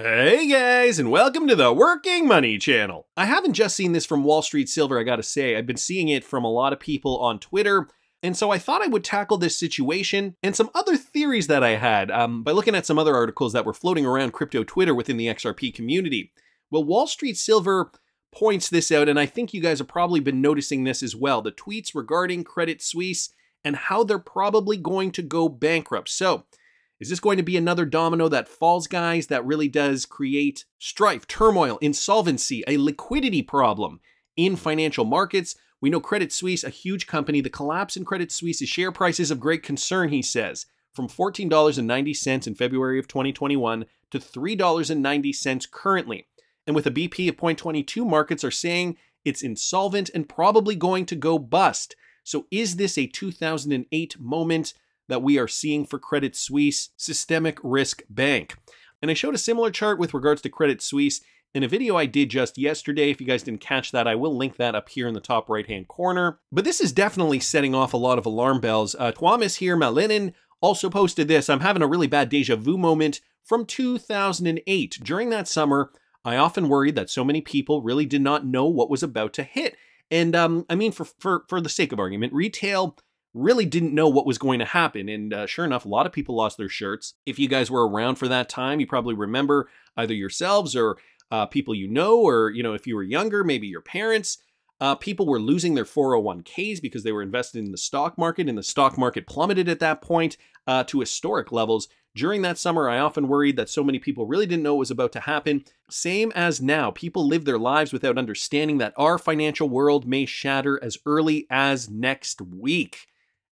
Hey guys, and welcome to the Working Money channel. I haven't just seen this from Wall Street Silver, I gotta say. I've been seeing it from a lot of people on Twitter, and so I thought I would tackle this situation and some other theories that I had um, by looking at some other articles that were floating around crypto Twitter within the XRP community. Well, Wall Street Silver points this out, and I think you guys have probably been noticing this as well the tweets regarding Credit Suisse and how they're probably going to go bankrupt. So, is this going to be another domino that falls, guys, that really does create strife, turmoil, insolvency, a liquidity problem in financial markets? We know Credit Suisse, a huge company, the collapse in Credit Suisse's share price is of great concern, he says, from $14.90 in February of 2021 to $3.90 currently. And with a BP of 0.22, markets are saying it's insolvent and probably going to go bust. So is this a 2008 moment? That we are seeing for Credit Suisse Systemic Risk Bank. And I showed a similar chart with regards to Credit Suisse in a video I did just yesterday. If you guys didn't catch that, I will link that up here in the top right hand corner. But this is definitely setting off a lot of alarm bells. Uh, Tuomas here, Malinen, also posted this. I'm having a really bad deja vu moment from 2008. During that summer, I often worried that so many people really did not know what was about to hit. And um, I mean, for, for, for the sake of argument, retail really didn't know what was going to happen. And uh, sure enough, a lot of people lost their shirts. If you guys were around for that time, you probably remember either yourselves or uh, people you know, or, you know, if you were younger, maybe your parents. Uh, people were losing their 401ks because they were invested in the stock market, and the stock market plummeted at that point uh, to historic levels. During that summer, I often worried that so many people really didn't know what was about to happen. Same as now, people live their lives without understanding that our financial world may shatter as early as next week.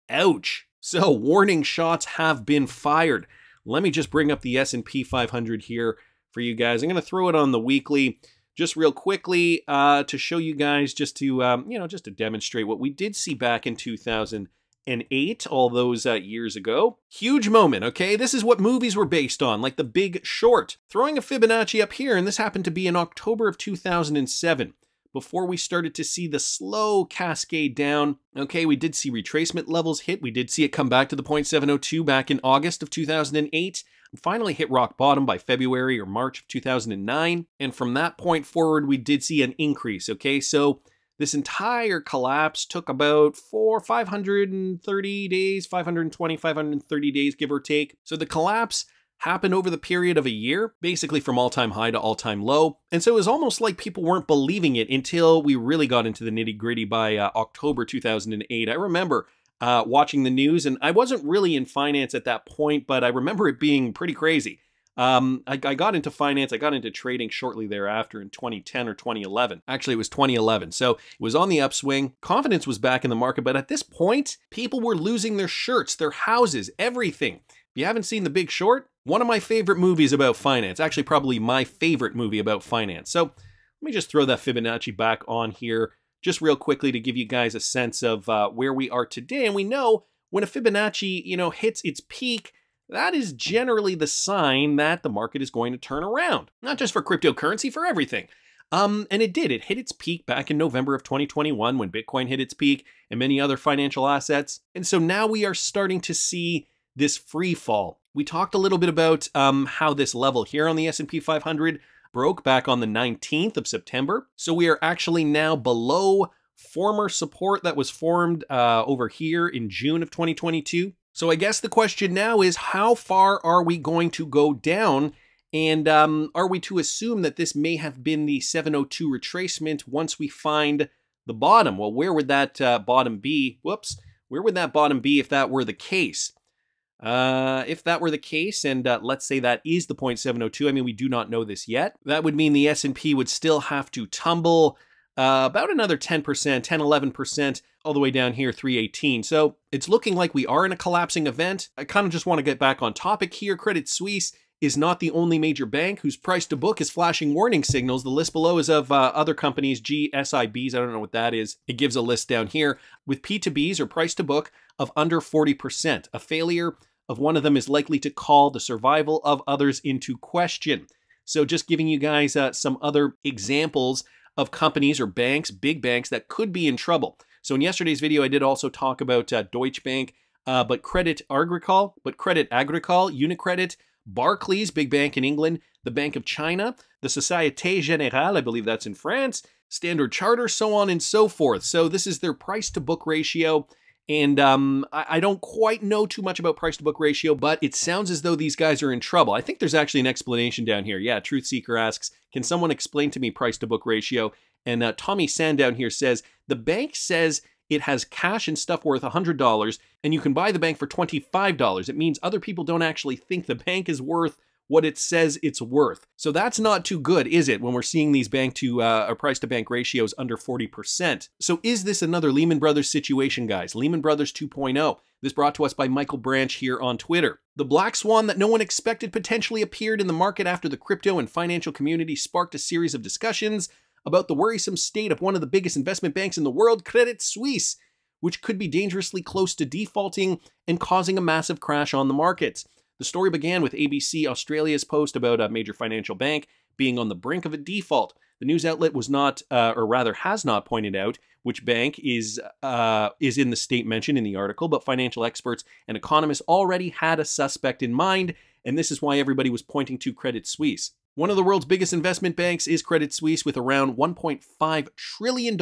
Ouch. So warning shots have been fired. Let me just bring up the S&P 500 here for you guys. I'm going to throw it on the weekly just real quickly uh, to show you guys just to, um, you know, just to demonstrate what we did see back in 2008, all those uh, years ago. Huge moment, okay? This is what movies were based on, like The Big Short. Throwing a Fibonacci up here, and this happened to be in October of 2007 before we started to see the slow cascade down. Okay, we did see retracement levels hit. We did see it come back to the 0.702 back in August of 2008 and finally hit rock bottom by February or March of 2009. And from that point forward, we did see an increase. Okay, so this entire collapse took about four, 530 days, 520, 530 days, give or take. So the collapse happened over the period of a year, basically from all time high to all time low. And so it was almost like people weren't believing it until we really got into the nitty gritty by uh, October 2008. I remember uh, watching the news, and I wasn't really in finance at that point, but I remember it being pretty crazy. Um, I, I, got into finance, I got into trading shortly thereafter in 2010 or 2011. Actually, it was 2011. So it was on the upswing. Confidence was back in the market, but at this point, people were losing their shirts, their houses, everything. If you haven't seen The Big Short, one of my favorite movies about finance, actually, probably my favorite movie about finance. So let me just throw that Fibonacci back on here just real quickly to give you guys a sense of uh, where we are today. And we know when a Fibonacci, you know, hits its peak, that is generally the sign that the market is going to turn around. Not just for cryptocurrency, for everything. Um, and it did. It hit its peak back in November of 2021 when Bitcoin hit its peak and many other financial assets. And so now we are starting to see this free fall we talked a little bit about um, how this level here on the S&P 500 broke back on the 19th of September. So we are actually now below former support that was formed uh, over here in June of 2022. So I guess the question now is how far are we going to go down? And um, are we to assume that this may have been the 702 retracement once we find the bottom? Well, where would that uh, bottom be? Whoops. Where would that bottom be if that were the case? Uh, if that were the case, and uh, let's say that is the 0.702, I mean, we do not know this yet, that would mean the S&P would still have to tumble uh, about another 10%, 10, 11%, all the way down here, 318. So it's looking like we are in a collapsing event. I kind of just want to get back on topic here. Credit Suisse is not the only major bank whose price to book is flashing warning signals. The list below is of uh, other companies, GSIBs, I don't know what that is. It gives a list down here with P2Bs or price to book of under 40%. A failure of one of them is likely to call the survival of others into question. So just giving you guys uh, some other examples of companies or banks, big banks that could be in trouble. So in yesterday's video, I did also talk about uh, Deutsche Bank, uh, but Credit Agricole, but Credit Agricole, Unicredit, Barclays, big bank in England, the Bank of China, the Societe Generale, I believe that's in France, Standard Charter, so on and so forth. So this is their price to book ratio. And um, I, don't quite know too much about price to book ratio, but it sounds as though these guys are in trouble. I think there's actually an explanation down here. Yeah, Truth Seeker asks, can someone explain to me price to book ratio? And uh, Tommy Sandown here says, the bank says it has cash and stuff worth $100 and you can buy the bank for $25. It means other people don't actually think the bank is worth what it says it's worth. So that's not too good, is it, when we're seeing these bank to uh, price to bank ratios under 40%? So is this another Lehman Brothers situation, guys? Lehman Brothers 2.0. This brought to us by Michael Branch here on Twitter. The black swan that no one expected potentially appeared in the market after the crypto and financial community sparked a series of discussions about the worrisome state of one of the biggest investment banks in the world, Credit Suisse, which could be dangerously close to defaulting and causing a massive crash on the markets. The story began with ABC Australia's post about a major financial bank being on the brink of a default. The news outlet was not, uh, or rather has not pointed out which bank is uh, is in the state mentioned in the article, but financial experts and economists already had a suspect in mind, and this is why everybody was pointing to Credit Suisse. One of the world's biggest investment banks is Credit Suisse with around $1.5 trillion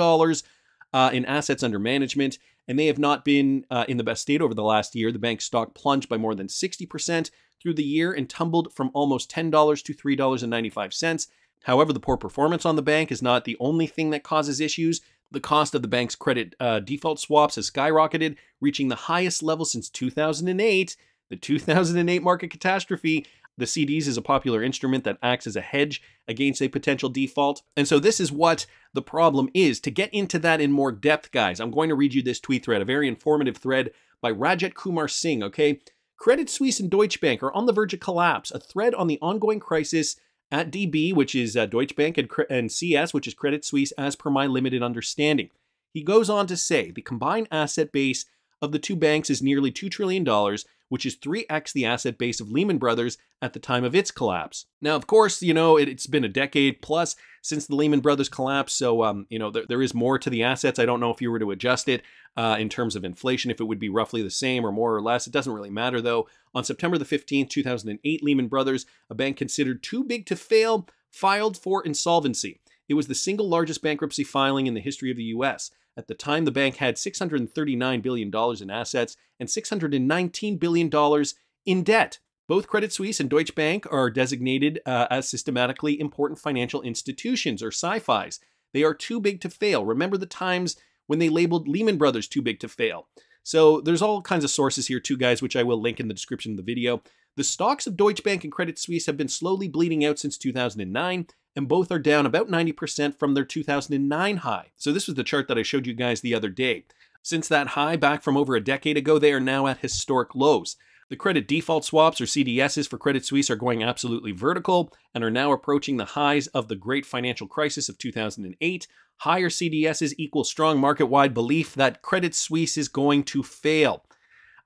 uh, in assets under management and they have not been uh, in the best state over the last year. The bank's stock plunged by more than 60% through the year and tumbled from almost $10 to $3.95. However, the poor performance on the bank is not the only thing that causes issues. The cost of the bank's credit uh, default swaps has skyrocketed, reaching the highest level since 2008. The 2008 market catastrophe the CDS is a popular instrument that acts as a hedge against a potential default. And so this is what the problem is. To get into that in more depth, guys, I'm going to read you this tweet thread, a very informative thread by Rajat Kumar Singh, okay? Credit Suisse and Deutsche Bank are on the verge of collapse, a thread on the ongoing crisis at DB, which is uh, Deutsche Bank, and, and CS, which is Credit Suisse, as per my limited understanding. He goes on to say the combined asset base of the two banks is nearly $2 trillion, which is 3x the asset base of Lehman Brothers at the time of its collapse. Now, of course, you know, it, has been a decade plus since the Lehman Brothers collapse, so, um, you know, there, there is more to the assets. I don't know if you were to adjust it uh, in terms of inflation, if it would be roughly the same or more or less. It doesn't really matter, though. On September the 15th, 2008, Lehman Brothers, a bank considered too big to fail, filed for insolvency. It was the single largest bankruptcy filing in the history of the U.S. At the time, the bank had $639 billion in assets and $619 billion in debt. Both Credit Suisse and Deutsche Bank are designated uh, as systematically important financial institutions, or SIFIs. They are too big to fail. Remember the times when they labeled Lehman Brothers too big to fail. So there's all kinds of sources here too, guys, which I will link in the description of the video. The stocks of Deutsche Bank and Credit Suisse have been slowly bleeding out since 2009, and both are down about 90% from their 2009 high. So this was the chart that I showed you guys the other day. Since that high back from over a decade ago, they are now at historic lows. The credit default swaps, or CDSs, for Credit Suisse are going absolutely vertical and are now approaching the highs of the great financial crisis of 2008. Higher CDSs equal strong market wide belief that Credit Suisse is going to fail.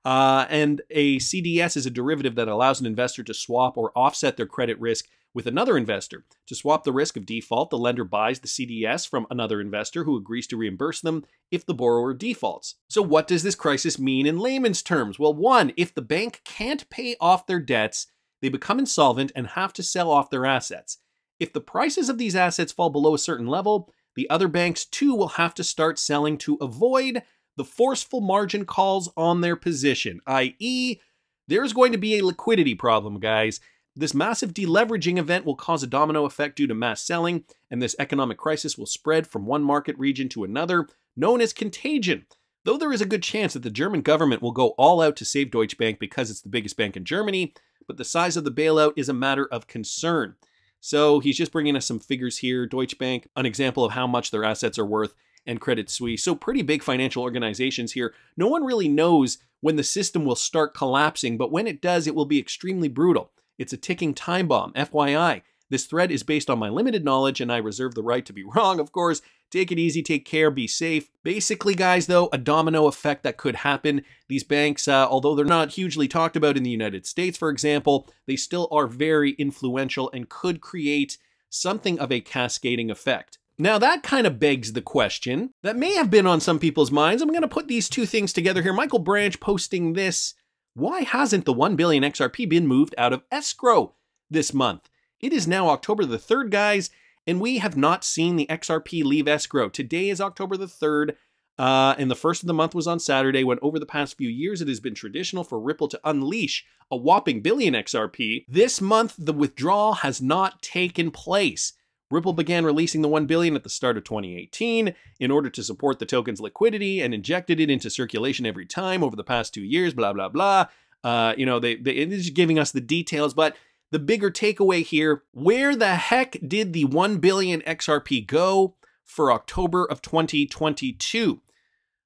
Uh, and a CDS is a derivative that allows an investor to swap or offset their credit risk with another investor. To swap the risk of default, the lender buys the CDS from another investor who agrees to reimburse them if the borrower defaults. So, what does this crisis mean in layman's terms? Well, one, if the bank can't pay off their debts, they become insolvent and have to sell off their assets. If the prices of these assets fall below a certain level, the other banks too will have to start selling to avoid the forceful margin calls on their position, i.e., there's going to be a liquidity problem, guys. This massive deleveraging event will cause a domino effect due to mass selling, and this economic crisis will spread from one market region to another, known as contagion. Though there is a good chance that the German government will go all out to save Deutsche Bank because it's the biggest bank in Germany, but the size of the bailout is a matter of concern. So he's just bringing us some figures here. Deutsche Bank, an example of how much their assets are worth, and Credit Suisse. So pretty big financial organizations here. No one really knows when the system will start collapsing, but when it does, it will be extremely brutal. It's a ticking time bomb, FYI. This thread is based on my limited knowledge, and I reserve the right to be wrong, of course. Take it easy, take care, be safe. Basically, guys, though, a domino effect that could happen. These banks, uh, although they're not hugely talked about in the United States, for example, they still are very influential and could create something of a cascading effect. Now, that kind of begs the question that may have been on some people's minds. I'm going to put these two things together here. Michael Branch posting this why hasn't the 1 billion XRP been moved out of escrow this month? It is now October the 3rd, guys, and we have not seen the XRP leave escrow. Today is October the 3rd. Uh, and the first of the month was on Saturday when over the past few years it has been traditional for Ripple to unleash a whopping billion XRP. This month, the withdrawal has not taken place. Ripple began releasing the 1 billion at the start of 2018 in order to support the token's liquidity and injected it into circulation every time over the past two years, blah, blah, blah. Uh, you know, they, they, it is giving us the details, but the bigger takeaway here, where the heck did the 1 billion XRP go for October of 2022?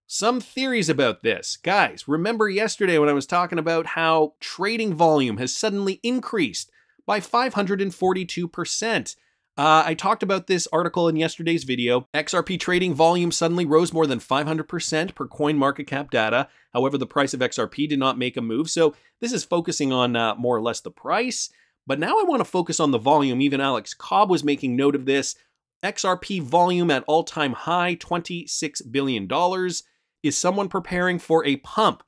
Some theories about this. Guys, remember yesterday when I was talking about how trading volume has suddenly increased by 542%. Uh, I talked about this article in yesterday's video. XRP trading volume suddenly rose more than 500% per coin market cap data. However, the price of XRP did not make a move. So this is focusing on uh, more or less the price. But now I want to focus on the volume. Even Alex Cobb was making note of this. XRP volume at all time high, $26 billion. Is someone preparing for a pump?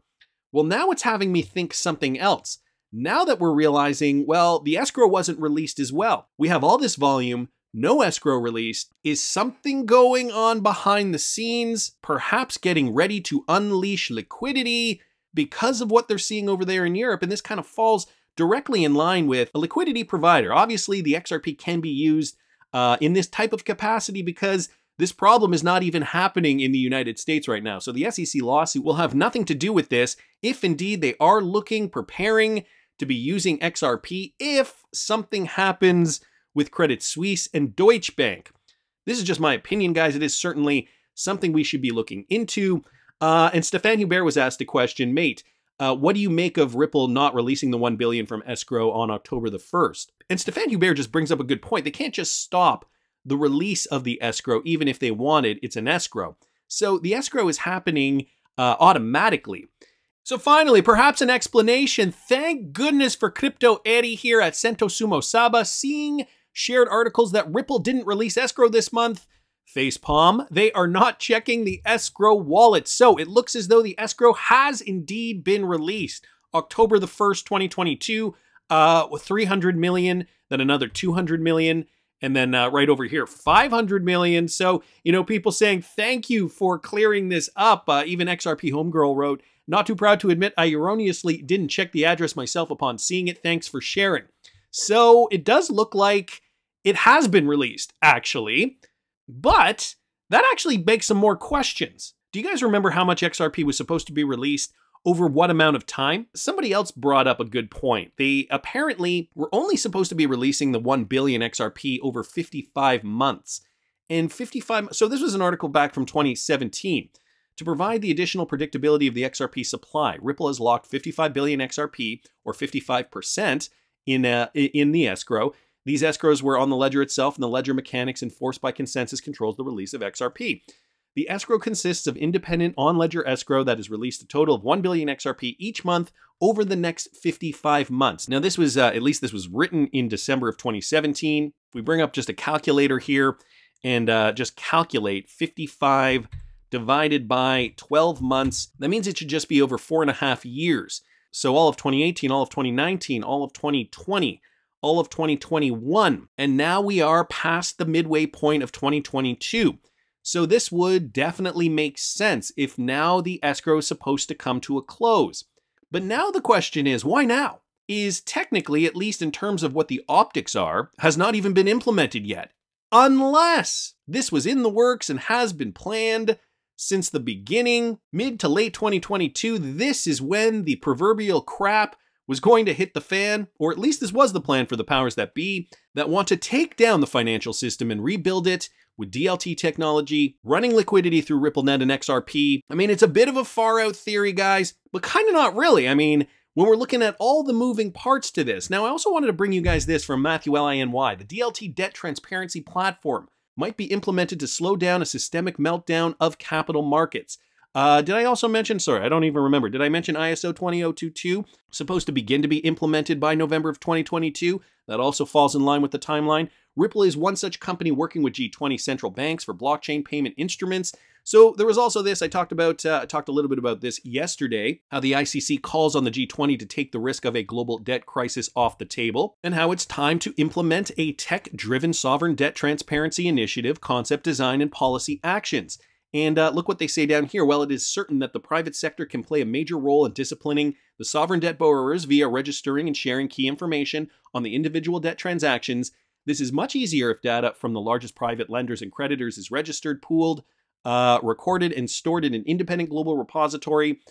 Well, now it's having me think something else. Now that we're realizing, well, the escrow wasn't released as well. We have all this volume, no escrow released. Is something going on behind the scenes? Perhaps getting ready to unleash liquidity because of what they're seeing over there in Europe. And this kind of falls directly in line with a liquidity provider. Obviously, the XRP can be used uh, in this type of capacity because this problem is not even happening in the United States right now. So the SEC lawsuit will have nothing to do with this if indeed they are looking, preparing to be using XRP if something happens with Credit Suisse and Deutsche Bank. This is just my opinion, guys. It is certainly something we should be looking into. Uh, and Stefan Hubert was asked a question, mate, uh, what do you make of Ripple not releasing the 1 billion from escrow on October the 1st? And Stefan Hubert just brings up a good point. They can't just stop the release of the escrow, even if they wanted, it's an escrow. So the escrow is happening uh, automatically. So finally, perhaps an explanation. Thank goodness for Crypto Eddie here at Sento Sumo Saba, seeing shared articles that Ripple didn't release escrow this month. Facepalm, they are not checking the escrow wallet. So it looks as though the escrow has indeed been released. October the 1st, 2022, uh, 300 million, then another 200 million, and then uh, right over here 500 million. So you know people saying thank you for clearing this up. Uh, even xrp homegirl wrote not too proud to admit i erroneously didn't check the address myself upon seeing it. Thanks for sharing. So it does look like it has been released actually but that actually begs some more questions. Do you guys remember how much xrp was supposed to be released over what amount of time? Somebody else brought up a good point. They apparently were only supposed to be releasing the 1 billion XRP over 55 months. And 55, so this was an article back from 2017. To provide the additional predictability of the XRP supply, Ripple has locked 55 billion XRP, or 55%, in, uh, in the escrow. These escrows were on the ledger itself, and the ledger mechanics enforced by consensus controls the release of XRP. The escrow consists of independent on-ledger escrow that is released a total of 1 billion XRP each month over the next 55 months. Now this was, uh, at least this was written in December of 2017. If we bring up just a calculator here and uh, just calculate 55 divided by 12 months, that means it should just be over four and a half years. So all of 2018, all of 2019, all of 2020, all of 2021, and now we are past the midway point of 2022. So this would definitely make sense if now the escrow is supposed to come to a close. But now the question is, why now? Is technically, at least in terms of what the optics are, has not even been implemented yet. Unless this was in the works and has been planned since the beginning, mid to late 2022, this is when the proverbial crap was going to hit the fan, or at least this was the plan for the powers that be, that want to take down the financial system and rebuild it with DLT technology, running liquidity through RippleNet and XRP. I mean, it's a bit of a far out theory, guys, but kind of not really. I mean, when we're looking at all the moving parts to this. Now, I also wanted to bring you guys this from Matthew LINY. The DLT debt transparency platform might be implemented to slow down a systemic meltdown of capital markets. Uh, did I also mention, sorry, I don't even remember, did I mention ISO 20022? Supposed to begin to be implemented by November of 2022. That also falls in line with the timeline. Ripple is one such company working with G20 central banks for blockchain payment instruments. So there was also this, I talked about, uh, I talked a little bit about this yesterday, how the ICC calls on the G20 to take the risk of a global debt crisis off the table, and how it's time to implement a tech-driven sovereign debt transparency initiative, concept design, and policy actions. And uh, look what they say down here. Well, it is certain that the private sector can play a major role in disciplining the sovereign debt borrowers via registering and sharing key information on the individual debt transactions. This is much easier if data from the largest private lenders and creditors is registered, pooled, uh, recorded, and stored in an independent global repository,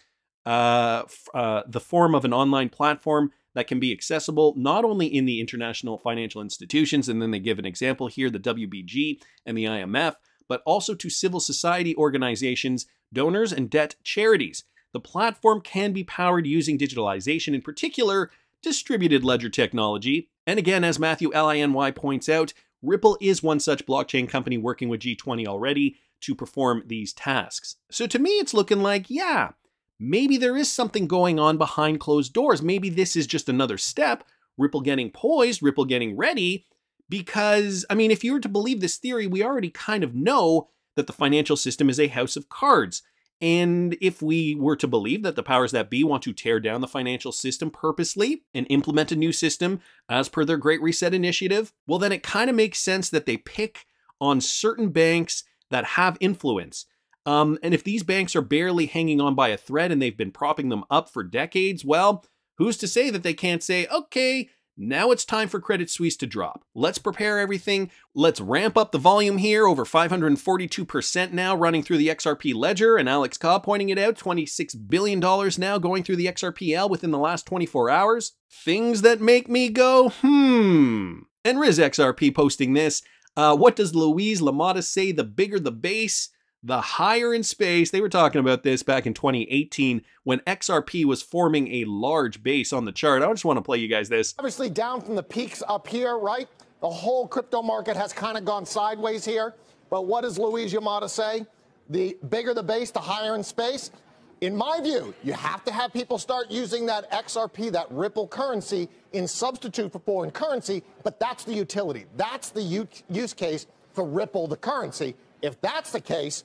uh, uh, the form of an online platform that can be accessible not only in the international financial institutions, and then they give an example here, the WBG and the IMF, but also to civil society organizations, donors, and debt charities. The platform can be powered using digitalization, in particular, distributed ledger technology. And again, as Matthew Liny points out, Ripple is one such blockchain company working with G20 already to perform these tasks. So to me, it's looking like, yeah, maybe there is something going on behind closed doors. Maybe this is just another step, Ripple getting poised, Ripple getting ready because, I mean, if you were to believe this theory, we already kind of know that the financial system is a house of cards. And if we were to believe that the powers that be want to tear down the financial system purposely and implement a new system as per their Great Reset initiative, well, then it kind of makes sense that they pick on certain banks that have influence. Um, and if these banks are barely hanging on by a thread and they've been propping them up for decades, well, who's to say that they can't say, okay, now it's time for Credit Suisse to drop. Let's prepare everything. Let's ramp up the volume here, over 542% now running through the XRP ledger, and Alex Cobb pointing it out, $26 billion now going through the XRPL within the last 24 hours. Things that make me go, hmm. And Riz XRP posting this, uh, what does Louise Yamada say, the bigger the base? The higher in space. They were talking about this back in 2018 when XRP was forming a large base on the chart. I just want to play you guys this. Obviously, down from the peaks up here, right? The whole crypto market has kind of gone sideways here. But what does Louise Yamada say? The bigger the base, the higher in space. In my view, you have to have people start using that XRP, that Ripple currency, in substitute for foreign currency, but that's the utility. That's the use case for Ripple, the currency. If that's the case,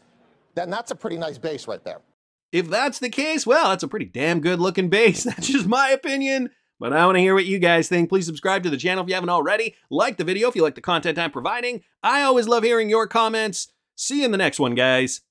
then that's a pretty nice base right there. If that's the case, well, that's a pretty damn good looking base. That's just my opinion. But I want to hear what you guys think. Please subscribe to the channel if you haven't already. Like the video if you like the content I'm providing. I always love hearing your comments. See you in the next one, guys.